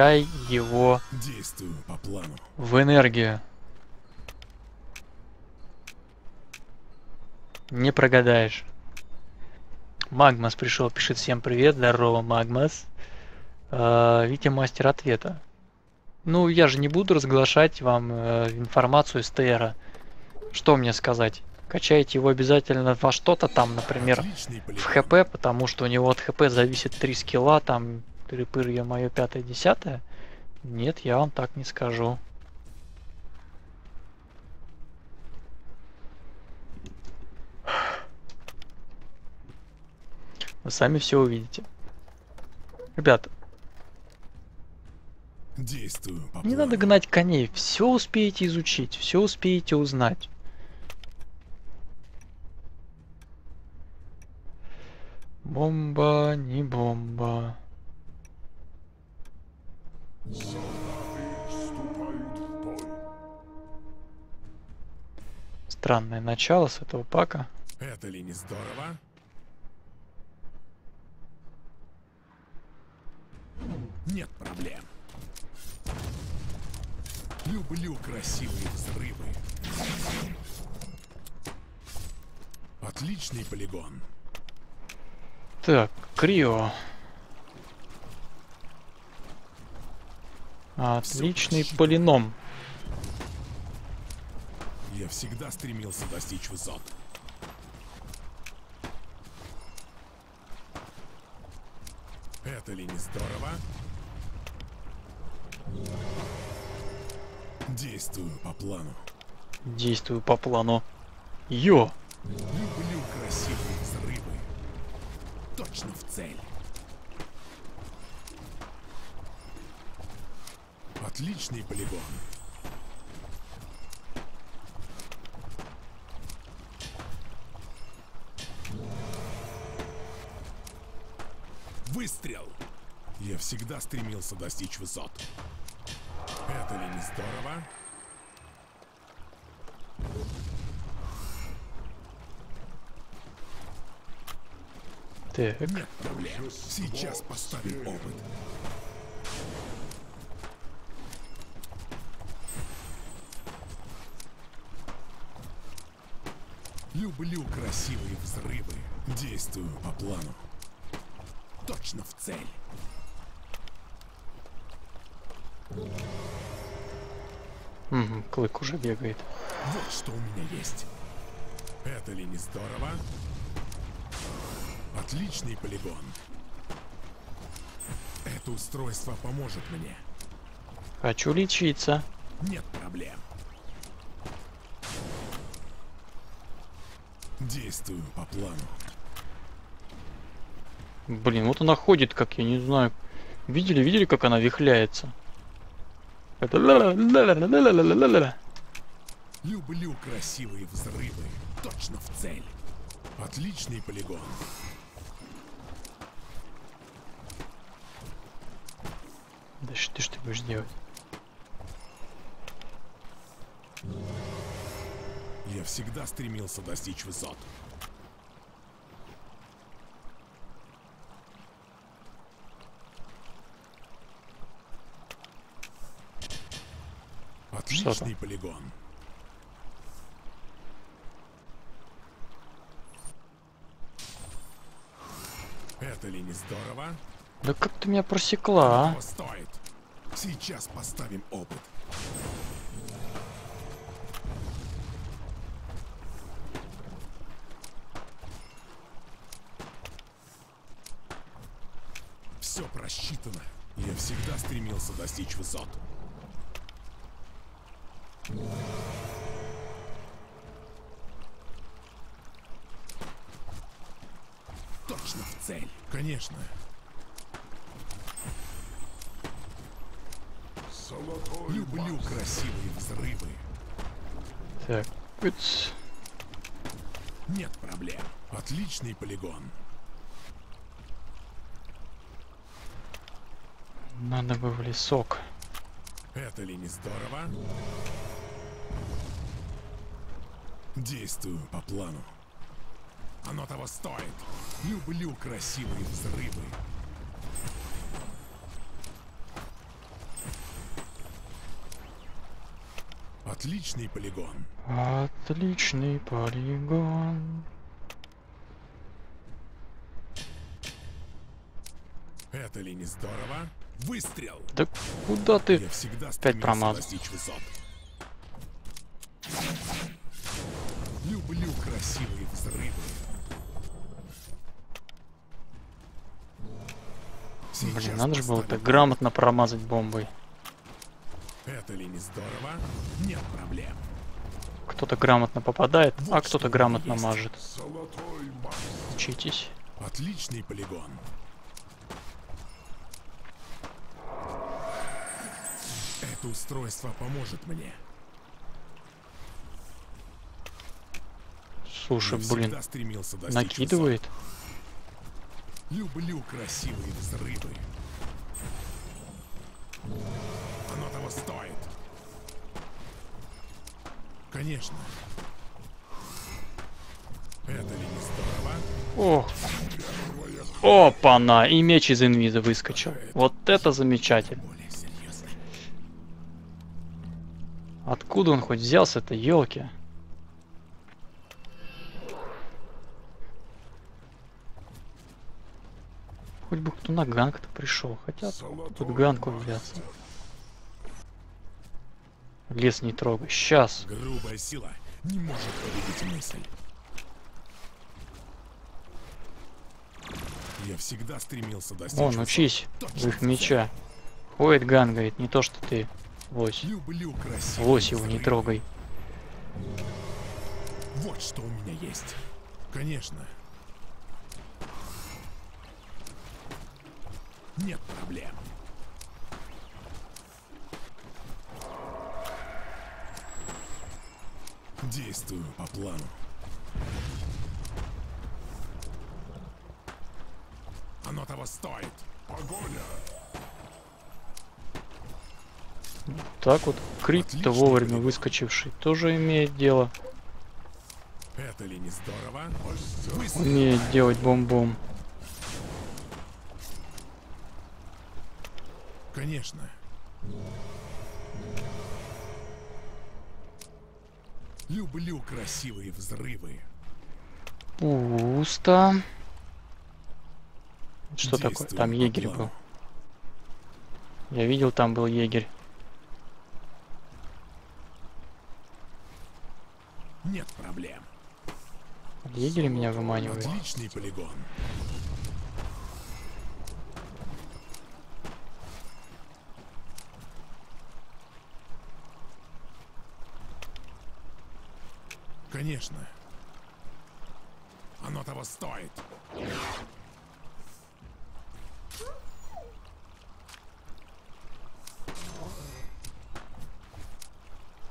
превращай его Действую по плану. в энергию. Не прогадаешь. Магмас пришел, пишет всем привет. Здорово, Магмас. А, Витя мастер ответа. Ну, я же не буду разглашать вам э, информацию из ТРа. Что мне сказать? Качайте его обязательно во что-то там, например, в ХП, потому что у него от ХП зависит 3 скилла, там тыры-пыр, я мое пятое, десятое. Нет, я вам так не скажу. Вы сами все увидите. Ребят, Действую по не надо гнать коней, все успеете изучить, все успеете узнать. Бомба, не бомба. Странное начало с этого пака. Это ли не здорово? Нет проблем. Люблю красивые взрывы. Отличный полигон. Так, Крио. Отличный просчитано. полином. Я всегда стремился достичь высот. Это ли не здорово? Действую по плану. Действую по плану. Йо! Люблю красивые взрывы. Точно в цель. Отличный полигон. Выстрел! Я всегда стремился достичь высот. Это ли не здорово? Так, Нет проблем. Сейчас поставим опыт. Люблю красивые взрывы. Действую по плану. Точно в цель. Мгм, клык уже бегает. Вот что у меня есть. Это ли не здорово? Отличный полигон. Это устройство поможет мне. Хочу лечиться. Нет проблем. Действую по плану. Блин, вот она ходит, как я не знаю. Видели, видели, как она вихляется? Это Люблю красивые взрывы. Точно в цель. Отличный полигон. Да что ж ты будешь делать? Я всегда стремился достичь высот. Отличный полигон. Это ли не здорово? Да как ты меня просекла, а? Сейчас поставим опыт. Все просчитано. Я всегда стремился достичь высот. Точно в цель. Конечно. Люблю красивые взрывы. Так. Нет проблем. Отличный полигон. Надо бы в лесок. Это ли не здорово? Действую по плану. Оно того стоит. Люблю красивые взрывы. Отличный полигон. Отличный полигон. Это ли не здорово? Выстрел! Да куда ты? Я всегда стремился промазал. Люблю красивые взрывы. Блин, Сейчас надо же было так грамотно промазать бомбой. Это ли не здорово? Нет проблем. Кто-то грамотно попадает, а Вот кто-то что грамотно есть. мажет. Учитесь. Отличный полигон. Это устройство поможет мне. Слушай, Я блин, стремился накидывает. высот. Люблю красивые взрывы. Оно того стоит. Конечно. Это ли не здорово? Ох. Опа-на! И меч из инвиза выскочил. Вот это замечательно. Откуда он хоть взялся-то, елки? Хоть бы кто на ганг-то пришел. Хотя тут ганку взяться. Лес не трогай. Сейчас. Грубая сила не может победить мысль. Я всегда стремился достичь Вон, учись. Точно их меча. Ходит ган, говорит, не то что ты. Лось. Люблю Лось его не трогай. Вот что у меня есть. Конечно. Нет проблем. Действую по плану. Оно того стоит. Погоня. Так вот, крип-то Отлично, вовремя выскочивший тоже имеет дело. Это ли не здорово? Умеет делать бомбом. Конечно. Люблю красивые взрывы. Пусто. Что такое? Действую Там егерь был. Я видел, там был егерь. Нет проблем. Егерь меня выманивает. Отличный полигон. Конечно. Оно того стоит.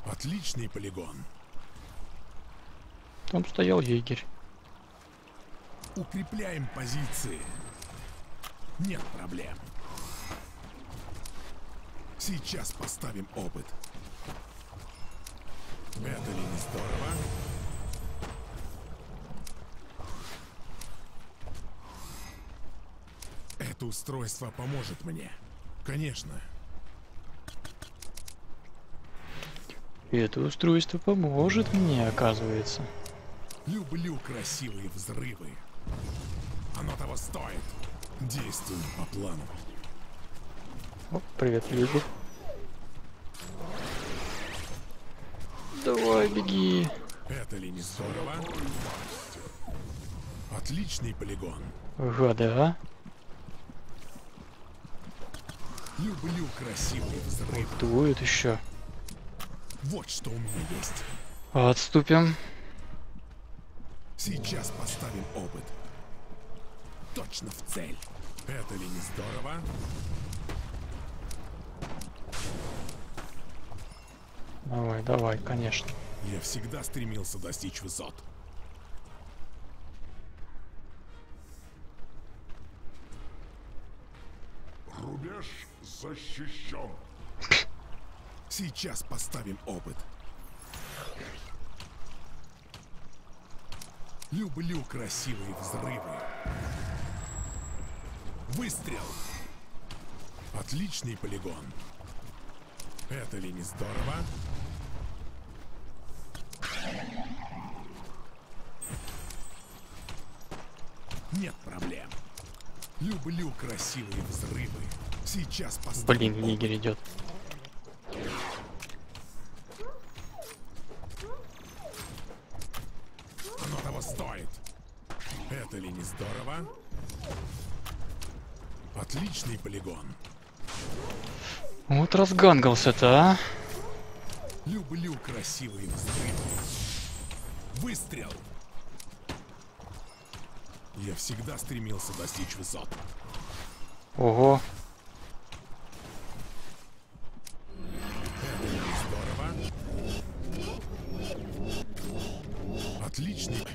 Отличный полигон. Там стоял егерь. Укрепляем позиции. Нет проблем. Сейчас поставим опыт. Это ли не здорово? Это устройство поможет мне. Конечно. И это устройство поможет мне, оказывается. Люблю красивые взрывы. Оно того стоит. Действую по плану. О, привет, егерь. Давай, беги. Это ли не здорово? Отличный полигон. Гада, Люблю красивые взрывы. Дует еще. Вот что у меня есть. Отступим. Сейчас поставим опыт. Точно в цель. Это ли не здорово? Давай, давай, конечно. Я всегда стремился достичь высот. Рубеж защищен. Сейчас поставим опыт. Люблю красивые взрывы. Выстрел! Отличный полигон. Это ли не здорово? Нет проблем. Люблю красивые взрывы. Сейчас поставлю. Блин, Нигер идет. Вот разгангался-то, а? Люблю красивые взрывы. Выстрел! Я всегда стремился достичь высот. Ого. Отличный.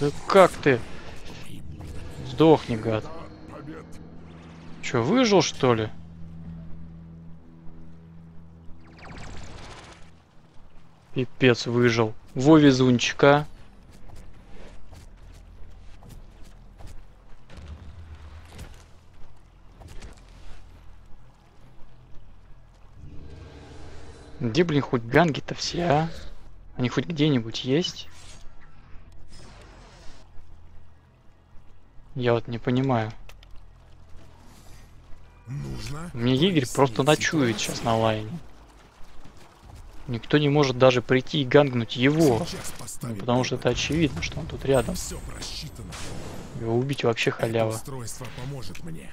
Да как ты? Сдохни, гад. Чё, выжил, что ли? Пипец, выжил. Во везунчика. Где, блин, хоть ганги-то все, а? Они хоть где-нибудь есть? Я вот не понимаю. Нужно. Мне Игорь просто ночует сейчас на лайне. Никто не может даже прийти и гангнуть его. Ну, потому что это очевидно, что он тут рядом. Его убить вообще халява. устройство поможет мне.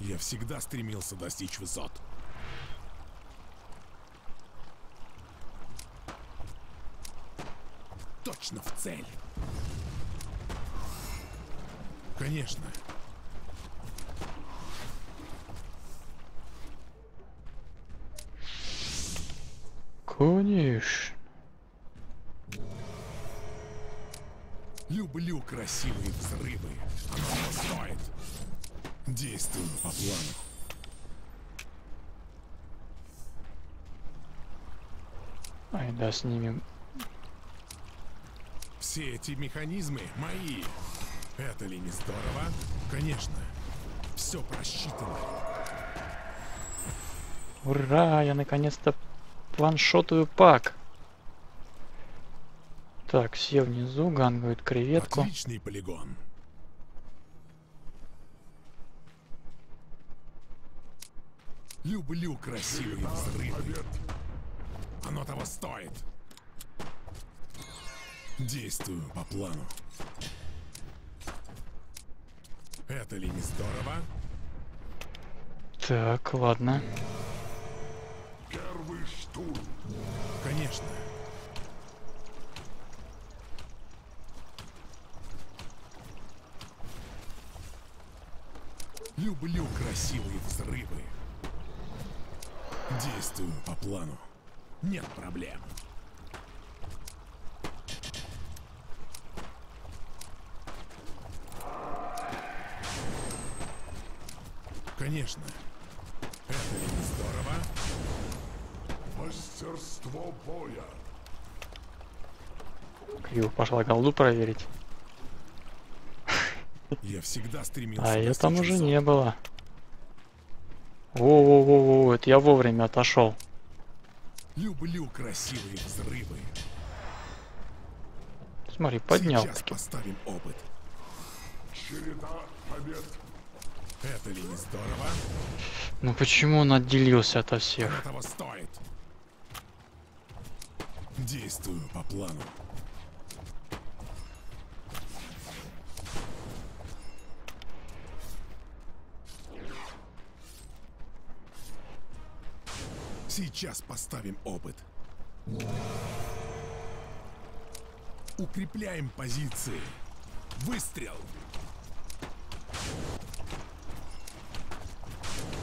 Я всегда стремился достичь высот. Точно в цель. Конечно. Конечно. Люблю красивые взрывы. Оно стоит. Действую по плану. Ай, да, снимем. Все эти механизмы мои. Это ли не здорово? Конечно. Все просчитано. Ура, я наконец-то ваншотую пак. Так, все внизу, гангают креветку. Отличный полигон. Люблю красивые взрывы. Оно того стоит. Действую по плану. Это ли не здорово? Так, ладно. Первый штурм. Конечно. Люблю красивые взрывы. Действую по плану. Нет проблем. Конечно. Это здорово? Мастерство боя. Криво пошла голду проверить. Я всегда стремился А ее там уже не было. Во-во-во-во, это я вовремя отошел. Люблю красивые взрывы. Смотри, поднял Сейчас таки. поставим опыт. Череда побед. Это ли не здорово? Ну почему он отделился Оно всех? того стоит. Действую по плану. Сейчас поставим опыт. Укрепляем позиции. Выстрел.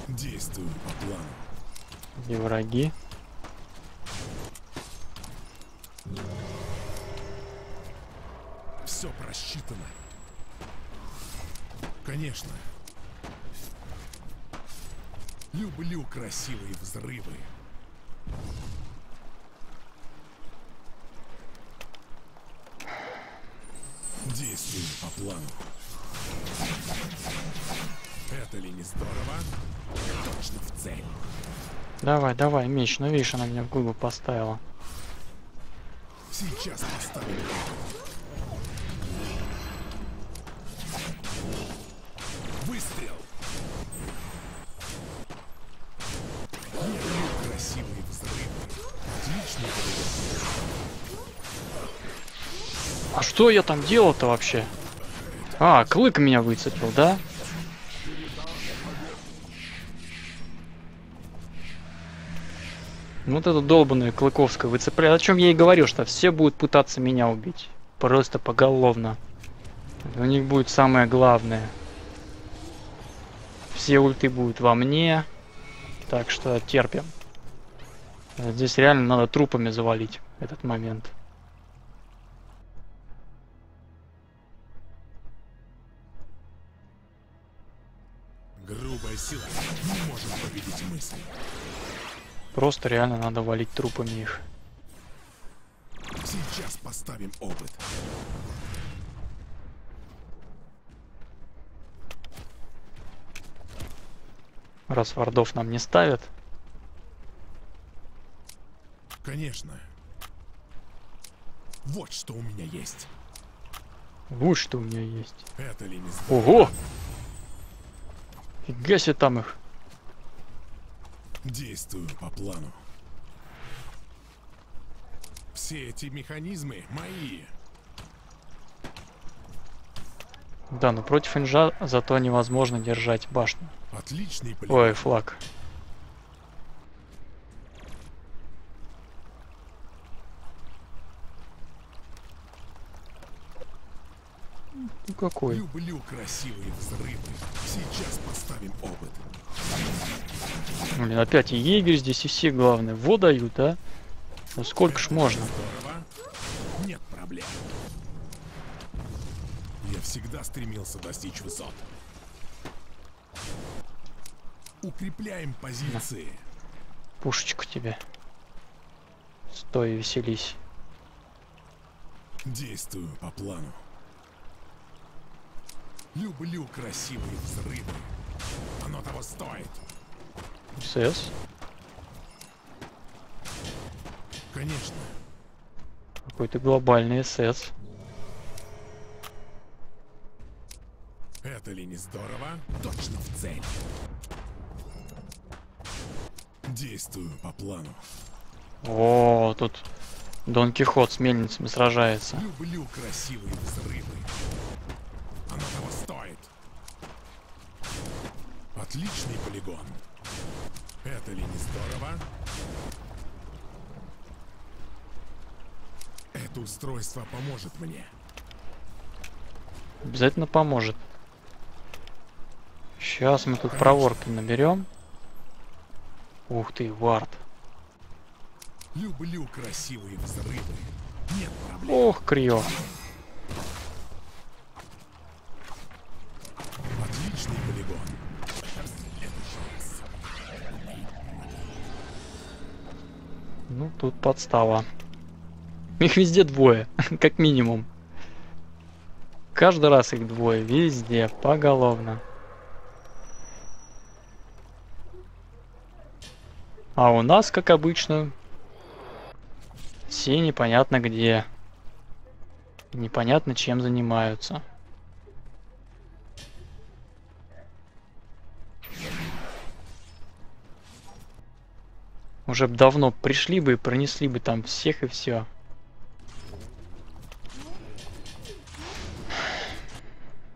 Действую по плану. Где враги? Все просчитано. Конечно. Люблю красивые взрывы. Действую по плану. Это ли не здорово? Точно в цель. Давай, давай, меч. Ну видишь, она меня в губы поставила. Сейчас поставим. А что я там делал-то вообще? А, клык меня выцепил, да? Вот это долбанное Клыковское выцепляет. О чем я и говорил, что все будут пытаться меня убить. Просто поголовно. У них будет самое главное. Все ульты будут во мне. Так что терпим. Здесь реально надо трупами завалить этот момент. Грубая сила не может победить мысль. Просто реально надо валить трупами их. Сейчас поставим опыт. Раз вардов нам не ставят. Конечно. Вот что у меня есть. Вот что у меня есть. Это ли не? Ого! Фига себе там их. Действую по плану. Все эти механизмы мои. Да, но против инжа зато невозможно держать башню. Отличный полет. Ой, флаг. Какой? Люблю красивые взрывы. Сейчас поставим опыт. Блин, опять и егерь здесь, и все главное. Во дают, а? Ну сколько ж можно? Здорово. Нет проблем. Я всегда стремился достичь высот. Укрепляем позиции. Пушечку тебе. Стой и веселись. Действую по плану. Люблю красивые взрывы. Оно того стоит. СС. Конечно. Какой-то глобальный СС. Это ли не здорово? Точно в цель. Действую по плану. О, тут Дон Кихот с мельницами сражается. Люблю красивые взрывы. Оно того стоит. Отличный полигон. Это ли не здорово? Это устройство поможет мне. Обязательно поможет. Сейчас мы тут проворки наберем. Ух ты, вард. Люблю красивые взрывы. Нет проблем. Ох, Крио. Ну, тут подстава. Их везде двое, как минимум. Каждый раз их двое, везде, поголовно. А у нас, как обычно, все непонятно где. Непонятно чем занимаются. Уже б давно пришли бы и пронесли бы там всех и все.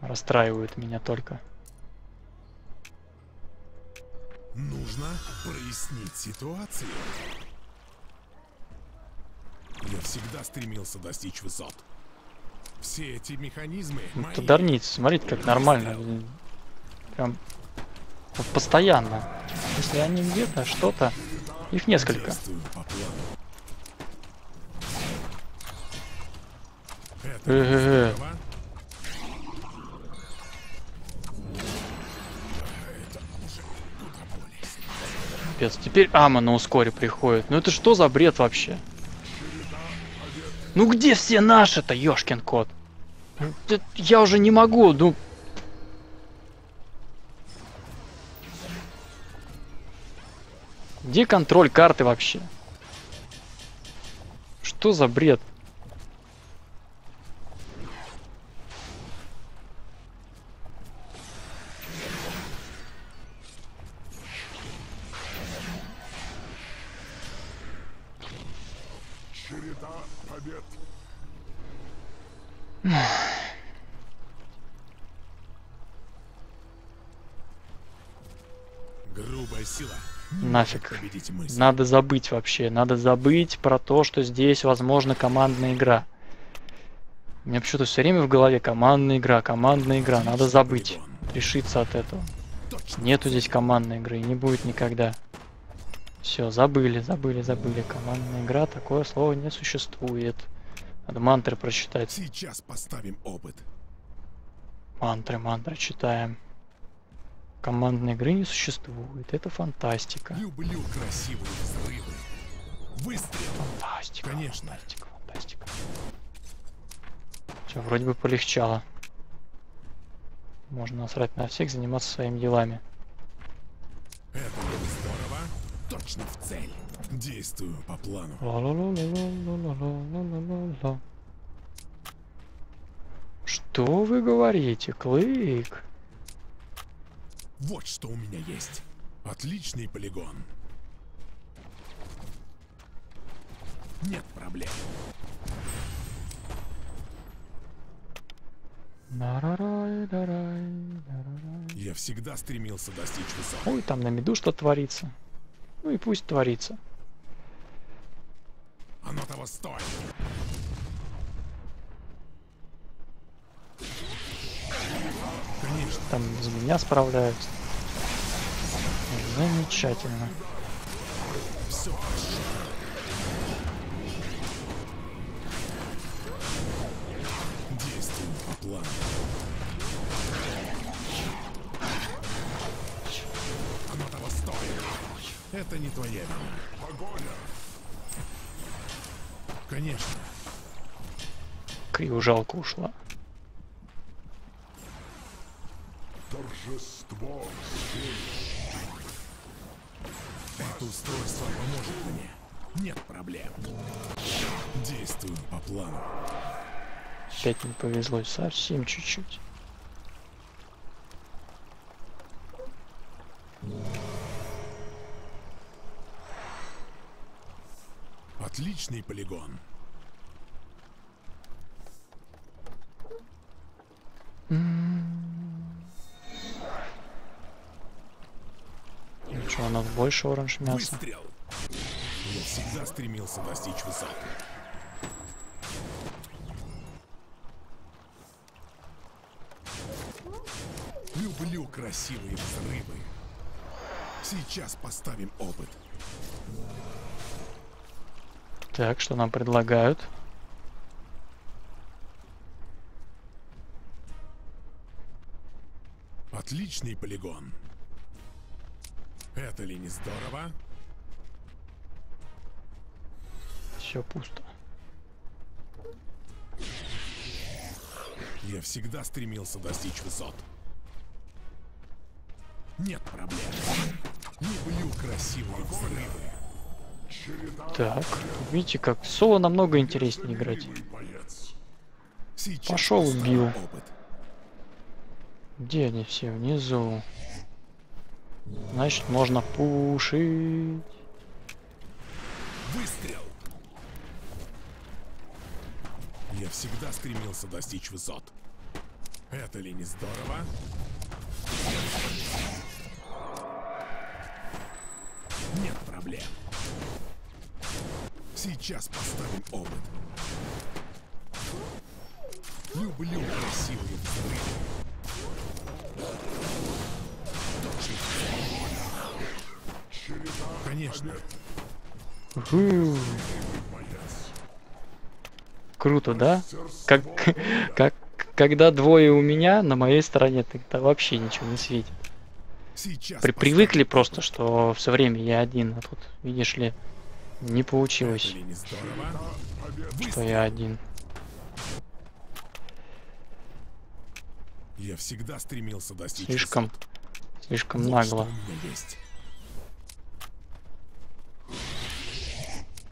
Расстраивают меня только. Нужно прояснить ситуацию. Я всегда стремился достичь высот. Все эти механизмы мои. Это смотрите, как нормально. Прям постоянно. Если они где-то, что-то, их несколько. Капец, теперь Ама на ускоре приходит. Ну это что за бред вообще? Ну где все наши-то, ёшкин кот? Это Я уже не могу, ну... Где контроль карты вообще? Что за бред? Грубая сила. Нафиг. Надо забыть вообще. Надо забыть про то, что здесь возможно командная игра. У меня почему-то все время в голове командная игра, командная игра. Надо забыть. Решиться от этого. Нету здесь командной игры, не будет никогда. Все, забыли, забыли, забыли. Командная игра, такое слово не существует. Надо мантры прочитать. Сейчас поставим опыт. Мантры, мантры читаем. Командной игры не существует. Это фантастика. Люблю красивые взрывы. Выстрел. Фантастика. Конечно. Фантастика, фантастика. Все, вроде бы полегчало. Можно насрать на всех, заниматься своими делами. Это здорово. Точно в цель. Действую по плану. Что вы говорите, Клык? Вот что у меня есть. Отличный полигон. Нет проблем. Я всегда стремился достичь высот. Ой, там на меду что творится. Ну и пусть творится. Оно того стоит. Конечно, Там без меня справляются. Замечательно. того стоит. Это не твоя вина. Погоня. Конечно. Криво жалко ушла. Торжество. Это устройство поможет мне. Нет проблем. Действую по плану. Опять не повезло, совсем чуть-чуть. Отличный полигон. Больше оранж мяса? Выстрел. Я всегда стремился достичь высот. Люблю красивые взрывы. Сейчас поставим опыт. Так, что нам предлагают? Отличный полигон. Это ли не здорово? Все пусто. Я всегда стремился достичь высот. Нет проблем. Люблю красивые взрывы. Так, видите, как соло намного интереснее играть. Пошел убил. Где они все? Внизу. Значит, можно пушить. Выстрел! Я всегда стремился достичь высот. Это ли не здорово? Нет проблем. Сейчас поставим опыт. Люблю красивые взрывы. Точно. Конечно. Уху. Круто, да? Как, как, когда двое у меня, на моей стороне, тогда вообще ничего не светит. При, привыкли просто, что все время я один, а тут, видишь ли, не получилось, не что я один. Я всегда стремился достичь Слишком, высот. Слишком Вот нагло. есть.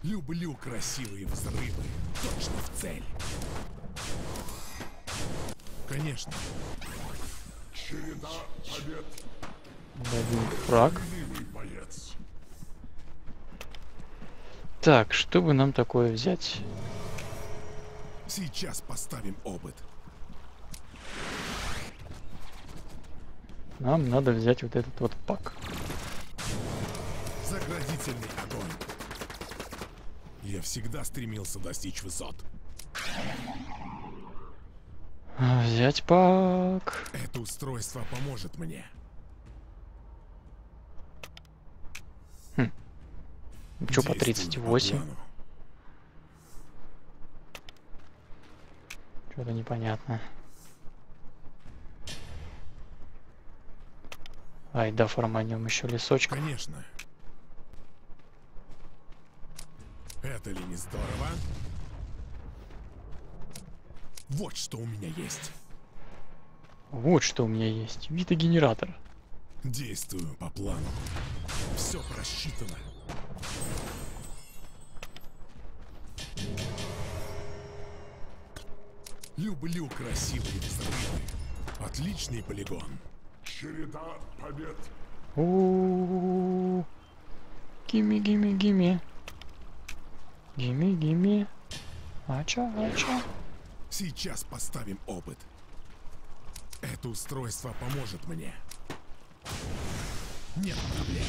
Люблю красивые взрывы. Точно в цель. Конечно. Череда побед. Один фраг. Так, что бы нам такое взять? Сейчас поставим опыт. Нам надо взять вот этот вот пак. Заградительный огонь. Я всегда стремился достичь высот. Взять пак. Это устройство поможет мне. Чё по Действую 38? плану. Что-то непонятно. Ай, да, форманем еще лесочка. Конечно. Это ли не здорово? Вот что у меня есть. Вот что у меня есть. Витогенератор. Действую по плану. Все просчитано. Люблю красивые взрывы. Отличный полигон. Череда побед. У Гими, гими, гими. Гими, гими. Ача, ача. Сейчас поставим опыт. Это устройство поможет мне. Нет проблем.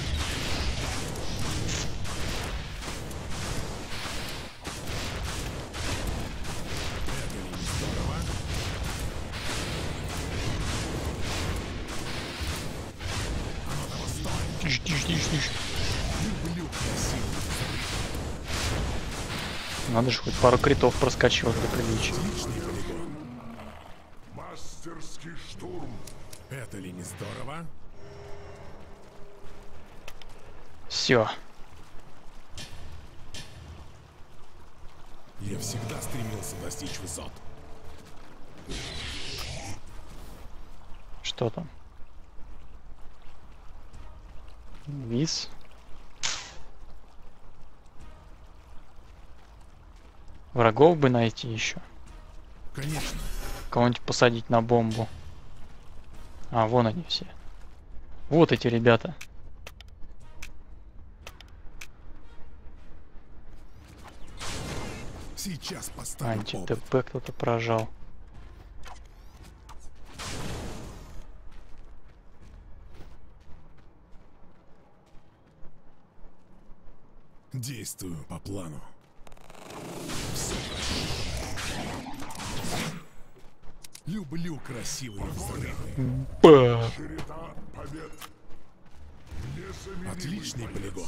Надо же хоть пару критов проскачивать для приличия. Мастерский штурм. Это ли не здорово? Все. Я всегда стремился достичь высот. Что там? Виз. Врагов бы найти еще. Конечно. Кого-нибудь посадить на бомбу. А, вон они все. Вот эти ребята. Сейчас поставим. Анти-ТП кто-то прожал. Действую по плану. Люблю красивые взрывы. Отличный полигон.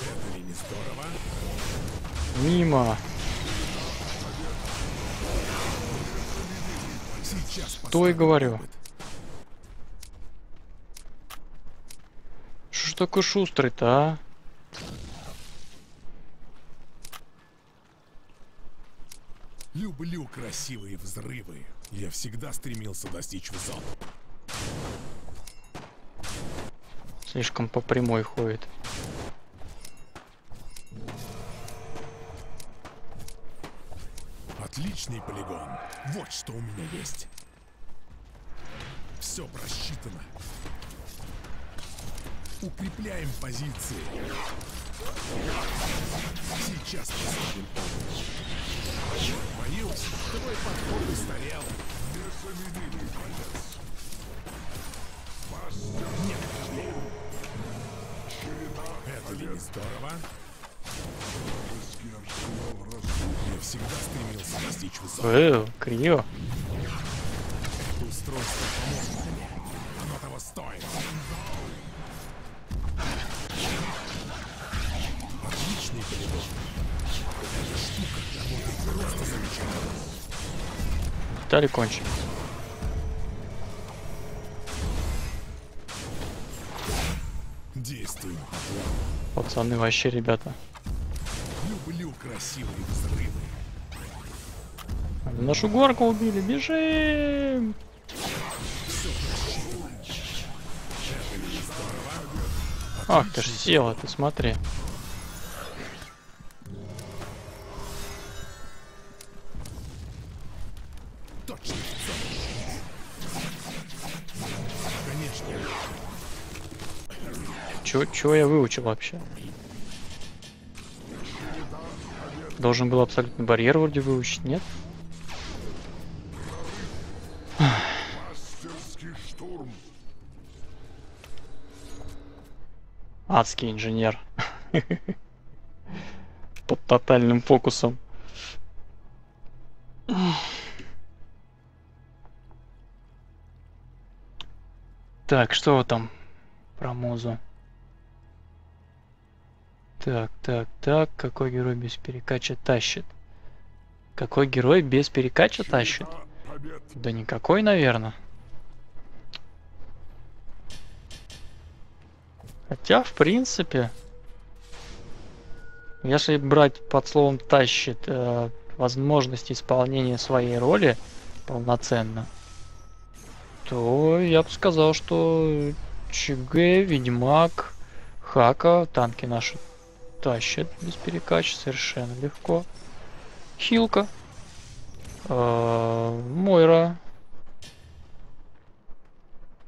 Это ли не здорово? Мимо. Сейчас То и говорю. опыт. Ж такой шустрый-то, а? Люблю красивые взрывы. Я всегда стремился достичь высот. Слишком по прямой ходит. Отличный полигон. Вот что у меня есть. Все просчитано. Укрепляем позиции. Сейчас поставим опыт. Боюсь, твой подход устарел. Незаменимый боец. Нет проблем. Это ли не здорово? Я всегда стремился достичь высот. Э, Крио. Это устройство поможет мне. Детали кончились. Действую. Пацаны вообще, ребята. Люблю красивые взрывы. Нашу горку убили, бежим! Ах ты ж села, ты смотри. Чё, чё я выучил вообще? Должен был абсолютный барьер вроде выучить, нет? Адский инженер. Под тотальным фокусом. Так, что там про музу? Так, так, так, какой герой без перекача тащит? Какой герой без перекача тащит? Да никакой, наверное. Хотя, в принципе, если брать под словом тащит э, возможность исполнения своей роли полноценно, то я бы сказал, что ЧГ, Ведьмак, Хака, танки наши тащат без перекача совершенно легко. Хилка, э, Мойра.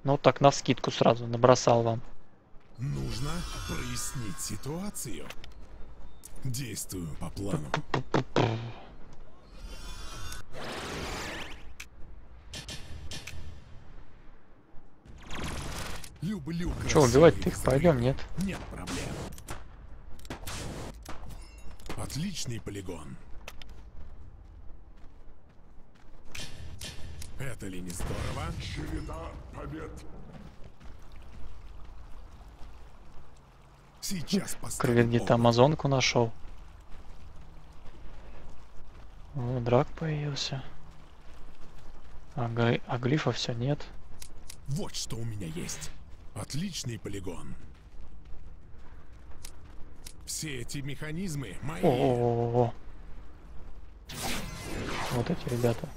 Ну так, на скидку сразу набросал вам. Нужно прояснить ситуацию. Действую по плану. Люблю Че, убивать-то их пойдем, нет? Нет проблем. Отличный полигон. Это ли не здорово? Череда побед. Сейчас поставим Крылья где-то амазонку нашел. О, драк появился. А, гли- а глифа все нет. Вот что у меня есть. Отличный полигон. Все эти механизмы мои. О, Вот эти ребята.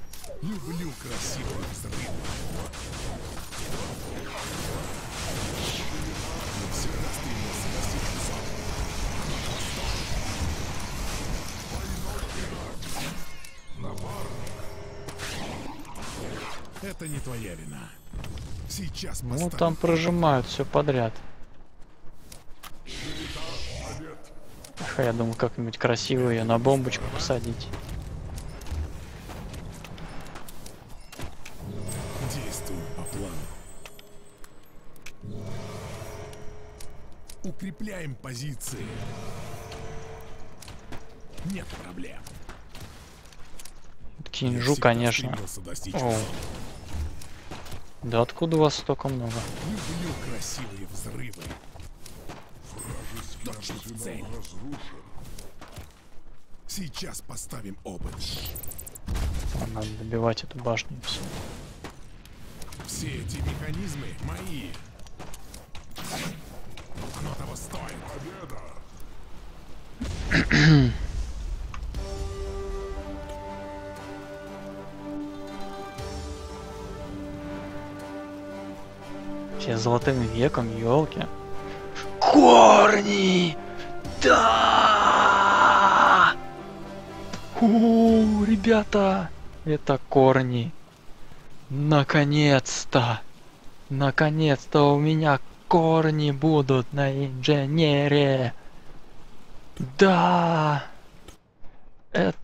Люблю взрывы. Высот. Это не твоя вина. Сейчас Ну поставим там прожимают все подряд. А я думал как-нибудь красиво ее на бомбочку посадить. Действуем по плану. Укрепляем позиции. Нет проблем. Кинжу, конечно. О. Да откуда у вас столько много? Люблю красивые взрывы. Точно в цель. Сейчас поставим опыт. Надо добивать эту башню и все. Все эти механизмы мои. Оно того стоит. Победа. Все золотым веком, елки. Корни! Да! У, ребята, это корни. Наконец-то! Наконец-то у меня корни будут на инженере. Да! Это